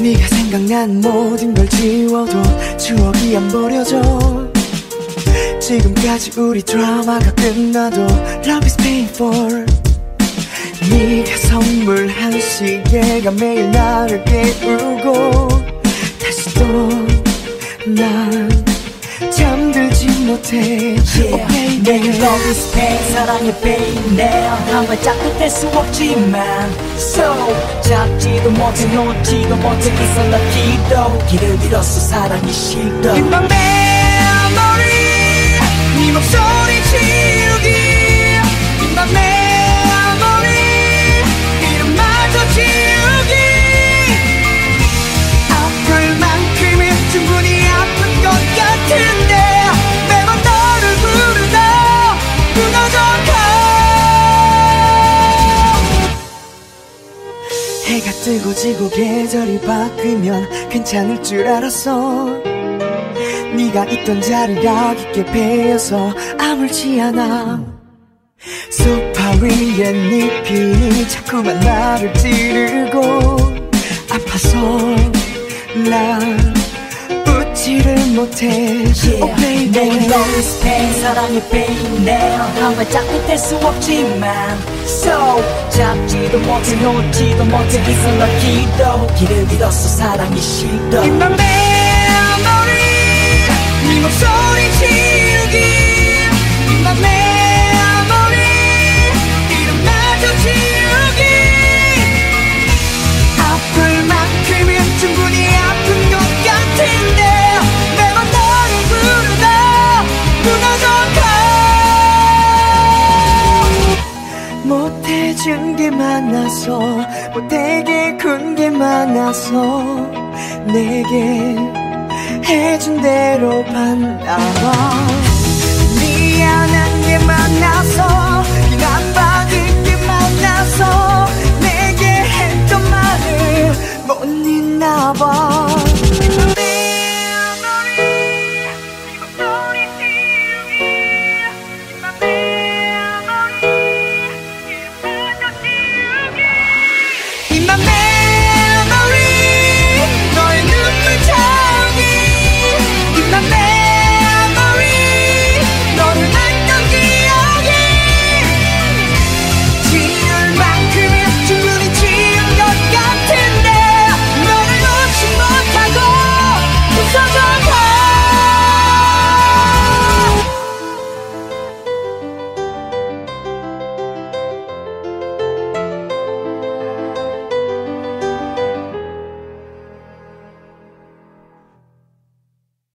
네가 생각난 모든 걸 지워도 추억이 안 버려져. 지금까지 우리 드라마가 끝나도 Love is painful. 네가 선물한 시계가 매일 나를 깨우고 다시 또난 잠들지 못해 yeah. oh. 내게 love is pain 사랑의 pain 내한 발짝 뗄수 없지만 So 잡지도 못해 놓지도 못해 럭키도 길을 잃었어 사랑이 싫어 In my memory 네 목소리 뜨고 지고 계절이 바뀌면 괜찮을 줄 알았어. 네가 있던 자리가 깊게 베어서 아물지 않아. 소파 위에 잎이 자꾸만 나를 찌르고 아파서 난 웃지를 못해. Yeah. Oh baby. Pain 사랑의 pain 내한 발짝 뗄수 없지만 So 잡지도 못해 놓지도 못해 있어 럭키도 길을 잃었어. 사랑이 싫어 못해준 게 많아서 못되게 군게 많아서 내게 해준 대로 반나와 미안한 게 많아서 비난받을 게 많아서 내게 했던 말을 못 잊나 봐